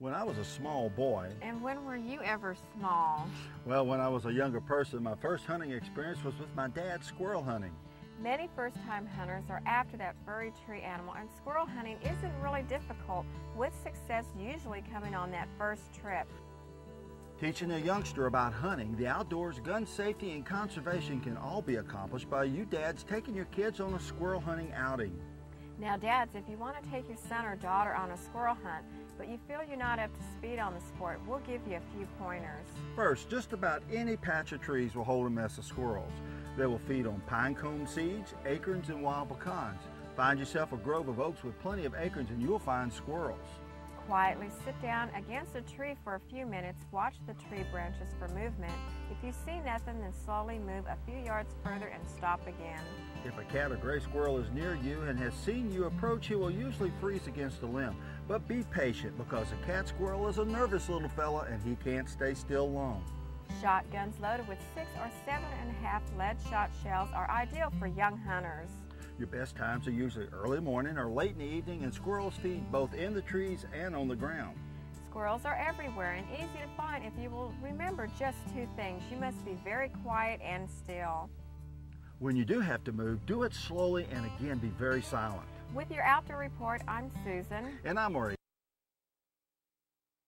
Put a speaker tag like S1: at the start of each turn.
S1: When I was a small boy,
S2: And when were you ever small?
S1: well, when I was a younger person, my first hunting experience was with my dad squirrel hunting.
S2: Many first-time hunters are after that furry tree animal, and squirrel hunting isn't really difficult, with success usually coming on that first trip.
S1: Teaching a youngster about hunting, the outdoors, gun safety, and conservation can all be accomplished by you dads taking your kids on a squirrel hunting outing.
S2: Now, dads, if you want to take your son or daughter on a squirrel hunt, but you feel you're not up to speed on the sport, we'll give you a few pointers.
S1: First, just about any patch of trees will hold a mess of squirrels. They will feed on pine cone seeds, acorns, and wild pecans. Find yourself a grove of oaks with plenty of acorns and you'll find squirrels.
S2: Quietly sit down against a tree for a few minutes, watch the tree branches for movement. If you see nothing, then slowly move a few yards further and stop again.
S1: If a cat or gray squirrel is near you and has seen you approach, he will usually freeze against a limb. But be patient because a cat squirrel is a nervous little fella and he can't stay still long.
S2: Shotguns loaded with six or seven and a half lead shot shells are ideal for young hunters.
S1: Your best times are usually early morning or late in the evening and squirrels feed both in the trees and on the ground.
S2: Squirrels are everywhere and easy to find if you will remember just two things. You must be very quiet and still.
S1: When you do have to move, do it slowly and again be very silent.
S2: With your outdoor report, I'm Susan.
S1: And I'm Maurice.